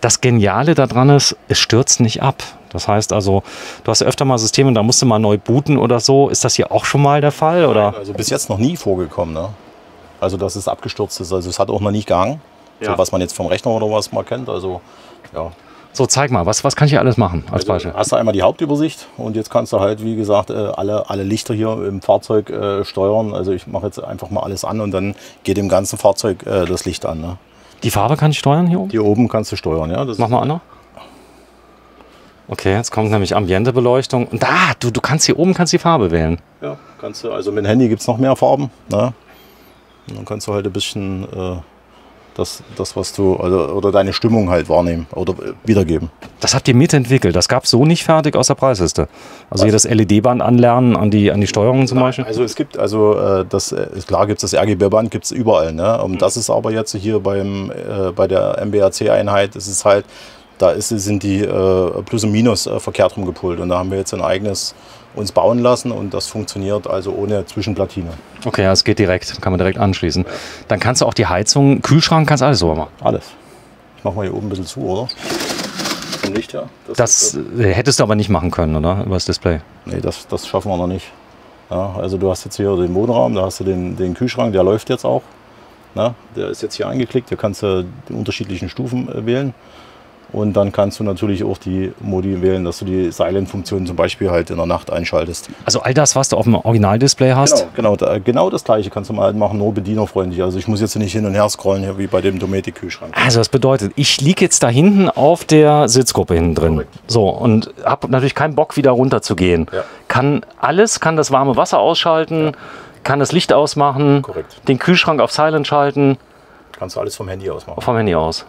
Das Geniale daran ist, es stürzt nicht ab. Das heißt also, du hast ja öfter mal Systeme, da musst du mal neu booten oder so. Ist das hier auch schon mal der Fall? Oder? Also bis jetzt noch nie vorgekommen. Ne? Also dass es abgestürzt ist. Also es hat auch noch nicht gehangen. Ja. So, was man jetzt vom Rechner oder was mal kennt. Also ja. So, zeig mal, was, was kann ich hier alles machen als Beispiel? Also, hast du einmal die Hauptübersicht und jetzt kannst du halt, wie gesagt, äh, alle, alle Lichter hier im Fahrzeug äh, steuern. Also ich mache jetzt einfach mal alles an und dann geht im ganzen Fahrzeug äh, das Licht an. Ne? Die Farbe kann ich steuern hier oben? Hier oben kannst du steuern, ja. Das Mach mal an. Okay, jetzt kommt nämlich Ambientebeleuchtung. Und da, du, du kannst hier oben kannst die Farbe wählen. Ja, kannst du, also mit dem Handy gibt es noch mehr Farben. Ne? Und dann kannst du halt ein bisschen äh, das, das, was du, also, oder deine Stimmung halt wahrnehmen oder wiedergeben. Das habt ihr mitentwickelt. Das gab es so nicht fertig aus der Preisliste. Also hier das LED-Band anlernen an die, an die Steuerung zum Beispiel. Also es gibt, also äh, das, äh, klar gibt es das RGB-Band, gibt es überall. Ne? Und das ist aber jetzt hier beim, äh, bei der MBAC-Einheit, ist es halt, da ist, sind die äh, Plus und Minus äh, verkehrt rumgepult. Und da haben wir jetzt ein eigenes uns bauen lassen und das funktioniert also ohne Zwischenplatine. Okay, ja, es geht direkt, kann man direkt anschließen. Dann kannst du auch die Heizung, Kühlschrank, kannst alles so machen. Alles. Ich mach mal hier oben ein bisschen zu, oder? Vom Licht her. Das äh, hättest du aber nicht machen können, oder? Über das Display. Nee, das, das schaffen wir noch nicht. Ja, also du hast jetzt hier den Wohnraum, da hast du den, den Kühlschrank, der läuft jetzt auch. Na, der ist jetzt hier eingeklickt, da kannst du die unterschiedlichen Stufen äh, wählen. Und dann kannst du natürlich auch die Modi wählen, dass du die Silent-Funktion zum Beispiel halt in der Nacht einschaltest. Also all das, was du auf dem Originaldisplay hast? Genau, genau, genau das gleiche kannst du mal halt machen, nur bedienerfreundlich. Also ich muss jetzt nicht hin und her scrollen, hier wie bei dem Dometic-Kühlschrank. Also das bedeutet, ich liege jetzt da hinten auf der Sitzgruppe hinten drin. So, und habe natürlich keinen Bock, wieder runter zu gehen. Ja. Kann alles, kann das warme Wasser ausschalten, kann das Licht ausmachen, Korrekt. den Kühlschrank auf Silent schalten, Kannst du alles vom Handy aus machen. vom Handy aus.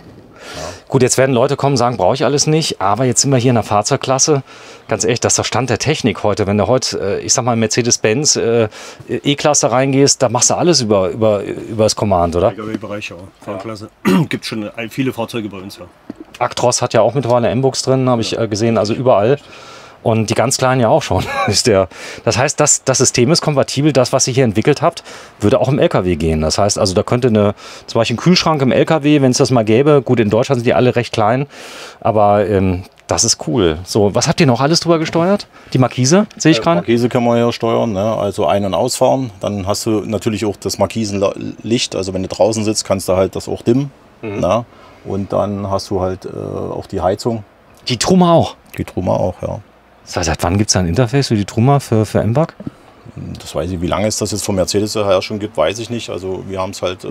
Gut, jetzt werden Leute kommen und sagen, brauche ich alles nicht, aber jetzt sind wir hier in der Fahrzeugklasse. Ganz ehrlich, das ist der Stand der Technik heute. Wenn du heute, äh, ich sag mal, Mercedes-Benz äh, E-Klasse reingehst, da machst du alles über, über, über das Command, oder? LKW-Bereich, ja. Fahrklasse. Gibt schon viele Fahrzeuge bei uns, ja. Actros hat ja auch mittlerweile M-Books drin, habe ich äh, gesehen, also überall. Und die ganz kleinen ja auch schon. Ist der. Das heißt, das, das System ist kompatibel. Das, was ihr hier entwickelt habt, würde auch im LKW gehen. Das heißt, also da könnte eine, zum Beispiel ein Kühlschrank im LKW, wenn es das mal gäbe. Gut, in Deutschland sind die alle recht klein, aber ähm, das ist cool. So, was habt ihr noch alles drüber gesteuert? Die Markise, sehe ich gerade. Markise kann man ja steuern, ne? also ein- und ausfahren. Dann hast du natürlich auch das Markisenlicht. Also wenn du draußen sitzt, kannst du halt das auch dimmen. Ne? Und dann hast du halt äh, auch die Heizung, Die Truma auch. die Truma auch, ja. Seit wann gibt es da ein Interface für die Truma für, für MBAG? Das weiß ich, wie lange es das jetzt von Mercedes her schon gibt, weiß ich nicht. Also wir haben es halt. Äh,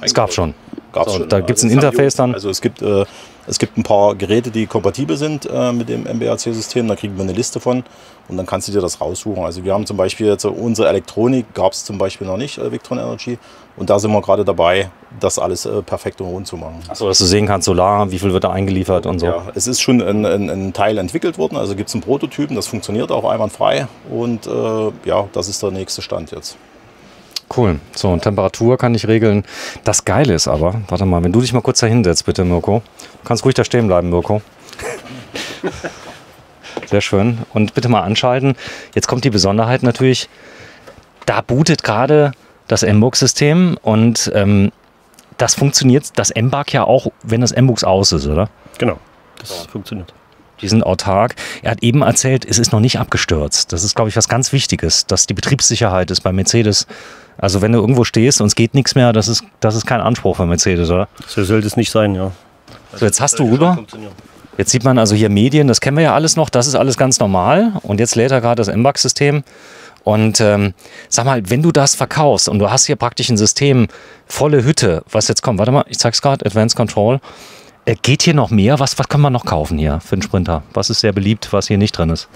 Es gab schon. Gab's So, schon. da ein Also das haben Interface dann? Also es gibt, äh, es gibt ein paar Geräte, die kompatibel sind äh, mit dem MBAC-System. Da kriegen wir eine Liste von und dann kannst du dir das raussuchen. Also wir haben zum Beispiel jetzt äh, unsere Elektronik gab es zum Beispiel noch nicht, äh, Victron Energy. Und da sind wir gerade dabei, das alles äh, perfekt und rund zu machen. Achso, dass du sehen kannst, Solar, wie viel wird da eingeliefert und so. Ja, es ist schon ein, ein, ein Teil entwickelt worden, also gibt es einen Prototypen, das funktioniert auch einwandfrei und äh, ja, das ist der nächste Stand jetzt. Cool. So, und Temperatur kann ich regeln. Das Geile ist aber, warte mal, wenn du dich mal kurz da hinsetzt, bitte, Mirko. Du kannst ruhig da stehen bleiben, Mirko. Sehr schön. Und bitte mal anschalten. Jetzt kommt die Besonderheit natürlich. Da bootet gerade das M-Box-System und ähm, das funktioniert, das M-Bug ja auch, wenn das M-Box aus ist, oder? Genau, das funktioniert. Die sind autark. Er hat eben erzählt, es ist noch nicht abgestürzt. Das ist, glaube ich, was ganz Wichtiges, dass die Betriebssicherheit ist bei Mercedes. Also wenn du irgendwo stehst und es geht nichts mehr, das ist, das ist kein Anspruch für Mercedes, oder? So sollte es nicht sein, ja. So, jetzt hast du rüber. Jetzt sieht man also hier Medien, das kennen wir ja alles noch, das ist alles ganz normal. Und jetzt lädt er gerade das M-Bug-System. Und ähm, sag mal, wenn du das verkaufst und du hast hier praktisch ein System, volle Hütte, was jetzt kommt, warte mal, ich zeig's gerade, Advanced Control. Äh, geht hier noch mehr? Was, was kann man noch kaufen hier für einen Sprinter? Was ist sehr beliebt, was hier nicht drin ist?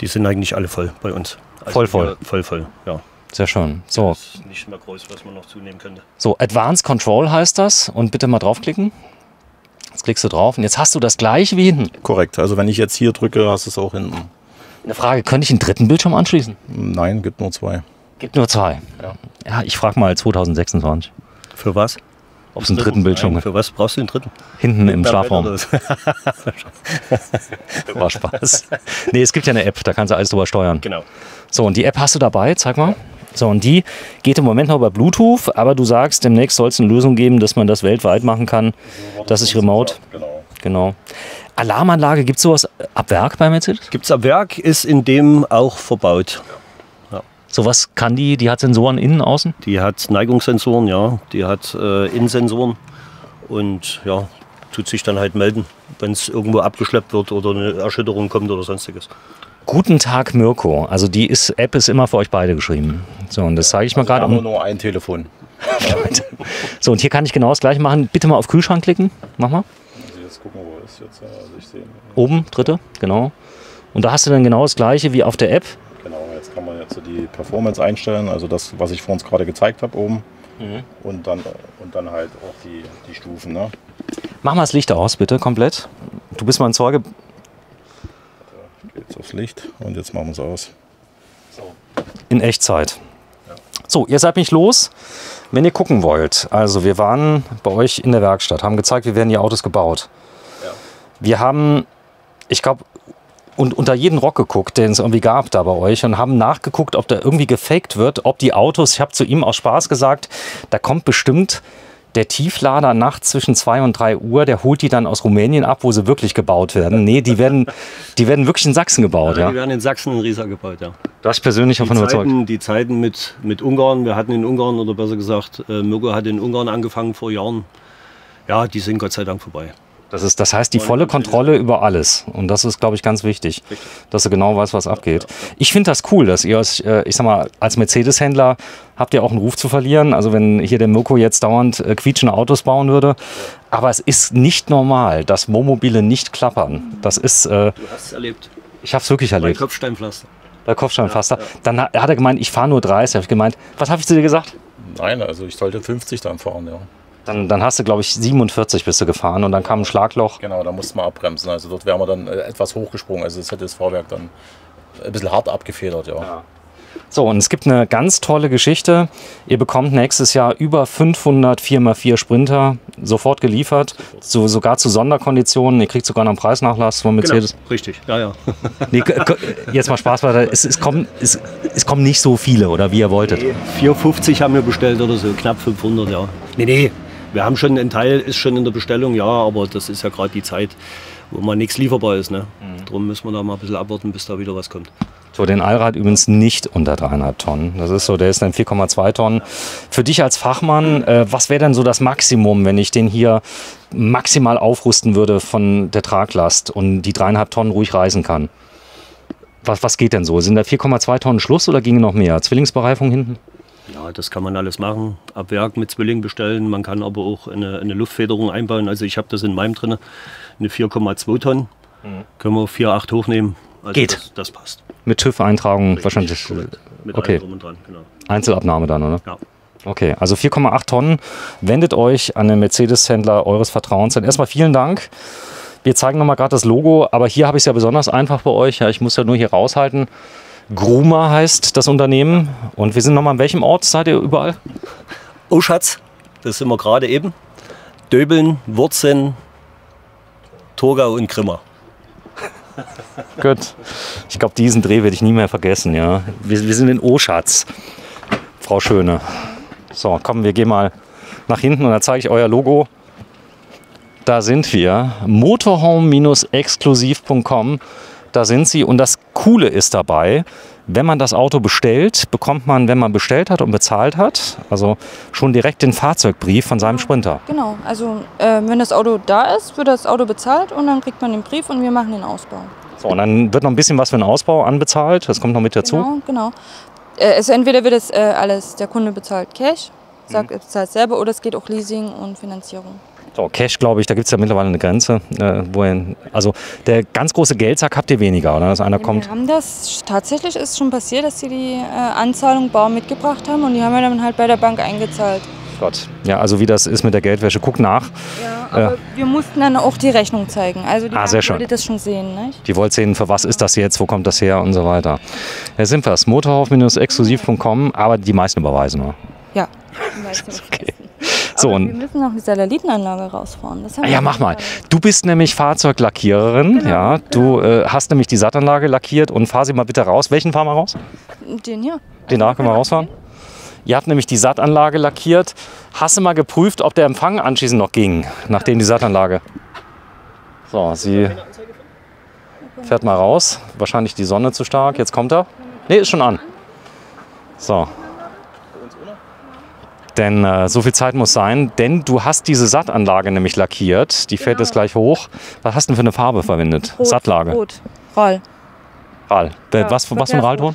Die sind eigentlich alle voll bei uns. Also Voll, voll. Ja, voll, voll, ja. Sehr schön. So, Das ist nicht mehr groß, was man noch zunehmen könnte. so Advanced Control heißt das. Und bitte mal draufklicken. Jetzt klickst du drauf und jetzt hast du das gleich wie hinten. Korrekt, also wenn ich jetzt hier drücke, hast du es auch hinten. Eine Frage, könnte ich einen dritten Bildschirm anschließen? Nein, gibt nur zwei. Gibt nur zwei. Ja. Ja, ich frage mal 2026. Für was? ob es einen dritten Bildschirm gibt. für was brauchst du den dritten? Hinten im Schlafraum. War Spaß. Nee, es gibt ja eine App, da kannst du alles drüber steuern. genau. So, und die App hast du dabei, zeig mal. So, und die geht im Moment noch über Bluetooth, aber du sagst, demnächst soll es eine Lösung geben, dass man das weltweit machen kann. Das ist remote. Genau. Genau. Alarmanlage, gibt es sowas ab Werk bei Mercedes? Gibt's am Werk, ist in dem auch verbaut. Sowas kann die, die hat Sensoren innen, außen? Die hat Neigungssensoren, ja. Die hat äh, Innensensoren und ja, tut sich dann halt melden, wenn es irgendwo abgeschleppt wird oder eine Erschütterung kommt oder sonstiges. Guten Tag Mirko. Also die ist, App ist immer für euch beide geschrieben. So, und das zeige ich mal Wir gerade. haben Um, nur ein Telefon. so, und hier kann ich genau das gleiche machen. Bitte mal auf Kühlschrank klicken. Mach mal. Gucken, wo ist jetzt. Also ich sehe. Oben, dritte, genau. Und da hast du dann genau das gleiche wie auf der App. Genau, jetzt kann man jetzt so die Performance einstellen, also das, was ich vor uns gerade gezeigt habe oben. Und, dann, und dann halt auch die, die Stufen. Ne? Mach mal das Licht aus, bitte, komplett. Du bist mein Zeuge. Jetzt aufs Licht und jetzt machen wir es aus. In Echtzeit. So, ihr seid mich los. Wenn ihr gucken wollt, also wir waren bei euch in der Werkstatt, haben gezeigt, wie werden die Autos gebaut. Wir haben, ich glaube, und unter jeden Rock geguckt, den es irgendwie gab da bei euch und haben nachgeguckt, ob da irgendwie gefaked wird, ob die Autos, ich habe zu ihm aus Spaß gesagt, da kommt bestimmt der Tieflader nachts zwischen 2 und 3 Uhr, der holt die dann aus Rumänien ab, wo sie wirklich gebaut werden. Nee, die werden, die werden wirklich in Sachsen gebaut, ja. Die werden in Sachsen in Riesa gebaut, ja. Da ich persönlich davon überzeugt. Zeiten, die Zeiten mit, mit Ungarn, wir hatten in Ungarn, oder besser gesagt, äh, Mirko hat in Ungarn angefangen vor Jahren. Ja, die sind Gott sei Dank vorbei. Das, ist, das heißt die volle Kontrolle über alles. Und das ist, glaube ich, ganz wichtig, dass du genau weißt, was abgeht. Ich finde das cool, dass ihr, euch, äh, ich sag mal, als Mercedes-Händler habt ihr auch einen Ruf zu verlieren. Also wenn hier der Mirko jetzt dauernd äh, quietschende Autos bauen würde. Aber es ist nicht normal, dass Wohnmobile nicht klappern. Das ist, äh, Du hast es erlebt. ich habe es wirklich erlebt. Kopfsteinpflaster. Bei Kopfsteinpflaster. Dann ha- hat er gemeint, ich fahre nur 30. Habe ich gemeint, was habe ich zu dir gesagt? Nein, also ich sollte 50 dann fahren, ja. Dann, dann hast du, glaube ich, 47 bist du gefahren und dann kam ein Schlagloch. Genau, da musste man abbremsen. Also dort wären wir dann äh, etwas hochgesprungen. Also es hätte das Fahrwerk dann ein bisschen hart abgefedert, ja. So, und es gibt eine ganz tolle Geschichte. Ihr bekommt nächstes Jahr über 500 4x4 Sprinter sofort geliefert, so, sogar zu Sonderkonditionen. Ihr kriegt sogar noch einen Preisnachlass von Mercedes. Genau, richtig. Ja, ja. Nee, jetzt mal Spaß weiter. Es, es, kommen, es, es kommen nicht so viele, oder wie ihr wolltet. 450 haben wir bestellt oder so, knapp 500, ja. Nee, nee, wir haben schon, ein Teil ist schon in der Bestellung, ja, aber das ist ja gerade die Zeit, wo mal nichts lieferbar ist. Ne? Darum müssen wir da mal ein bisschen abwarten, bis da wieder was kommt. So, den Allrad übrigens nicht unter 300 Tonnen. Das ist so, der ist dann 4,2 Tonnen. Für dich als Fachmann, äh, was wäre denn so das Maximum, wenn ich den hier maximal aufrüsten würde von der Traglast und die dreieinhalb Tonnen ruhig reisen kann? Was, was geht denn so? Sind da 4,2 Tonnen Schluss oder ginge noch mehr? Zwillingsbereifung hinten? Ja, das kann man alles machen. Ab Werk mit Zwilling bestellen. Man kann aber auch eine, eine Luftfederung einbauen. Also ich habe das in meinem drin, eine 4,2 Tonnen. Können wir auf 4,8 hochnehmen. Also Geht. Das, das passt. Mit TÜV-Eintragung wahrscheinlich korrekt. Mit okay. und dran, genau. Einzelabnahme dann, oder? Ja. Okay, also 4,8 Tonnen. Wendet euch an den Mercedes-Händler eures Vertrauens. Dann erstmal vielen Dank. Wir zeigen nochmal gerade das Logo, aber hier habe ich es ja besonders einfach bei euch. Ja, ich muss ja nur hier raushalten. Gruma heißt das Unternehmen. Und wir sind nochmal an welchem Ort seid ihr überall? Oh Schatz, das sind wir gerade eben. Döbeln, Wurzeln, Torgau und Grimma. Gut. Ich glaube, diesen Dreh werde ich nie mehr vergessen. Ja. Wir, wir sind in Oschatz, Frau Schöne. So, komm, wir gehen mal nach hinten und da zeige ich euer Logo. Da sind wir. Motorhome-exklusiv.com. Da sind sie. Und das Coole ist dabei, wenn man das Auto bestellt, bekommt man, wenn man bestellt hat und bezahlt hat, also schon direkt den Fahrzeugbrief von seinem Sprinter. Genau, also äh, wenn das Auto da ist, wird das Auto bezahlt und dann kriegt man den Brief und wir machen den Ausbau. So, und dann wird noch ein bisschen was für den Ausbau anbezahlt. Das kommt noch mit dazu. Genau, genau. Äh, also entweder wird es äh, alles, der Kunde bezahlt Cash, sagt, er bezahlt selber, oder es geht auch Leasing und Finanzierung. So, Cash, glaube ich, da gibt es ja mittlerweile eine Grenze. Äh, wo ihr, also der ganz große Geldsack habt ihr weniger, oder? Dass einer kommt. Wir haben das, tatsächlich ist schon passiert, dass sie die äh, Anzahlung bar mitgebracht haben und die haben wir dann halt bei der Bank eingezahlt. Gott. Ja, also wie das ist mit der Geldwäsche, guck nach. Ja, aber wir mussten dann auch die Rechnung zeigen. Also die Ah, sehr schön. wollte das schon sehen. Nicht? Die wollt sehen, für was ist das jetzt, wo kommt das her und so weiter. Ja, sind wir es. Motorhof-exklusiv.com, aber die meisten überweisen nur. Ja. die meisten. So, wir müssen noch die Satellitenanlage rausfahren. Ah ja, mach mal. Du bist nämlich Fahrzeuglackiererin, Genau, ja. Du äh, hast nämlich die Sattanlage lackiert und fahr sie mal bitte raus. Welchen fahren wir raus? Den hier. Den da können wir rausfahren. Ihr habt nämlich die Sattanlage lackiert. Hast du mal geprüft, ob der Empfang anschließend noch ging, nachdem die Sattanlage? So, sie fährt mal raus. Wahrscheinlich die Sonne zu stark. Jetzt kommt er. Ne, ist schon an. So. Denn äh, so viel Zeit muss sein, denn du hast diese Sattanlage nämlich lackiert. Die fällt jetzt gleich hoch. Was hast du denn für eine Farbe verwendet? Rot, Sattlage. Rot. Roll. Ral. Äh, Ja, was, was für ein Ralton?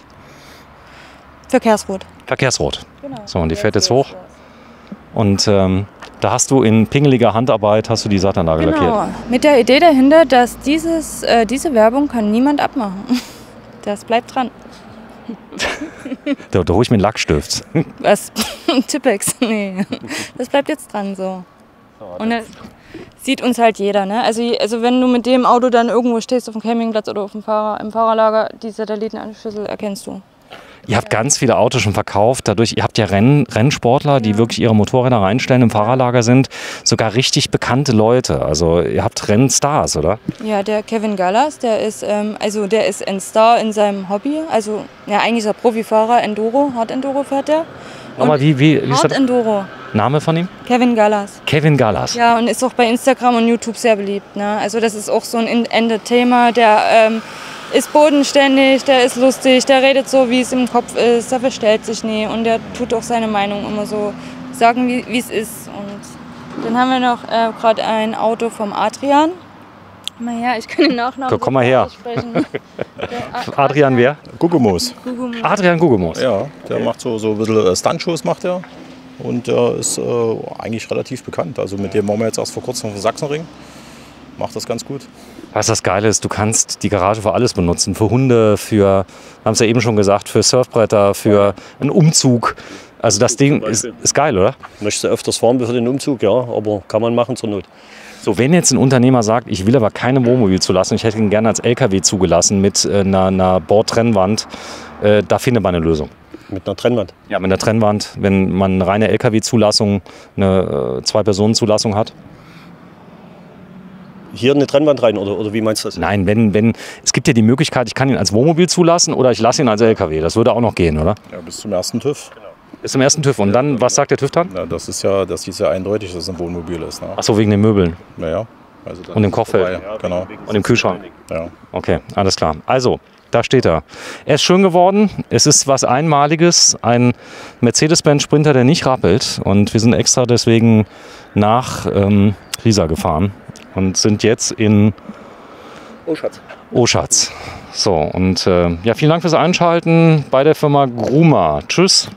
Verkehrsrot. Verkehrsrot. Genau. So, und die fährt jetzt hoch. Und ähm, da hast du in pingeliger Handarbeit hast du die Sattanlage lackiert. Genau. Mit der Idee dahinter, dass dieses, äh, diese Werbung kann niemand abmachen. Das bleibt dran. Da, da hole ich mir einen Lackstift. Was? Tippex? Nee. Das bleibt jetzt dran so. Und das sieht uns halt jeder, ne? Also, also wenn du mit dem Auto dann irgendwo stehst auf dem Campingplatz oder auf dem Fahrer, im Fahrerlager, die Satellitenanschlüssel erkennst du. Ihr habt ganz viele Autos schon verkauft. Dadurch, ihr habt ja Renn, Rennsportler, die wirklich ihre Motorräder reinstellen, im Fahrerlager sind. Sogar richtig bekannte Leute. Also ihr habt Rennstars, oder? Ja, der Kevin Gallas, der ist, ähm, also der ist ein Star in seinem Hobby. Also ja, eigentlich ist er Profifahrer, Enduro, Hard Enduro fährt er. Nochmal, wie, wie, wie Hard der Enduro, Name von ihm? Kevin Gallas. Kevin Gallas. Ja, und ist auch bei Instagram und YouTube sehr beliebt. Ne? Also das ist auch so ein Ende-Thema. Der ähm, ist bodenständig, der ist lustig, der redet so, wie es im Kopf ist, der verstellt sich nie und der tut auch seine Meinung immer so sagen, wie wie es ist. Und dann haben wir noch äh, gerade ein Auto vom Adrian. Mal her, ich kann den Nachnamen Komm, komm mal her. Adrian wer? Gugumo. Adrian Gugemos. Ja, der macht so, so ein bisschen äh, Stuntshows macht er. Und der ist äh, eigentlich relativ bekannt. Also mit dem waren wir jetzt erst vor kurzem auf dem Sachsenring. Macht das ganz gut. Was das Geile ist, du kannst die Garage für alles benutzen. Für Hunde, für, haben es ja eben schon gesagt, für Surfbretter, für einen Umzug. Also das Ding ist, ist geil, oder? Möchtest du öfters fahren für den Umzug, ja, aber kann man machen zur Not. So, wenn jetzt ein Unternehmer sagt, ich will aber keine Wohnmobil zulassen, ich hätte ihn gerne als LKW zugelassen mit äh, einer, einer Bordtrennwand, äh, da findet man eine Lösung. Mit einer Trennwand. Ja, mit einer Trennwand, wenn man eine reine LKW-Zulassung, eine äh, Zwei-Personen-Zulassung hat. Hier eine Trennwand rein, oder, oder wie meinst du das? Nein, wenn, wenn, es gibt ja die Möglichkeit, ich kann ihn als Wohnmobil zulassen oder ich lasse ihn als LKW. Das würde auch noch gehen, oder? Ja, bis zum ersten TÜV. Ist im ersten TÜV. Und dann, was sagt der TÜV dann? Ja, das ist ja, das ist ja eindeutig, dass es ein Wohnmobil ist. Ne? Achso, wegen den Möbeln Naja. Also dann Und dem Kochfeld. vorbei. Genau. und dem Kühlschrank. Ja. Okay, alles klar. Also, da steht er. Er ist schön geworden. Es ist was Einmaliges. Ein Mercedes-Benz Sprinter, der nicht rappelt. Und wir sind extra deswegen nach ähm, Riesa gefahren und sind jetzt in Oh, Schatz. Oschatz. So, und äh, ja, vielen Dank fürs Einschalten bei der Firma Gruma. Tschüss.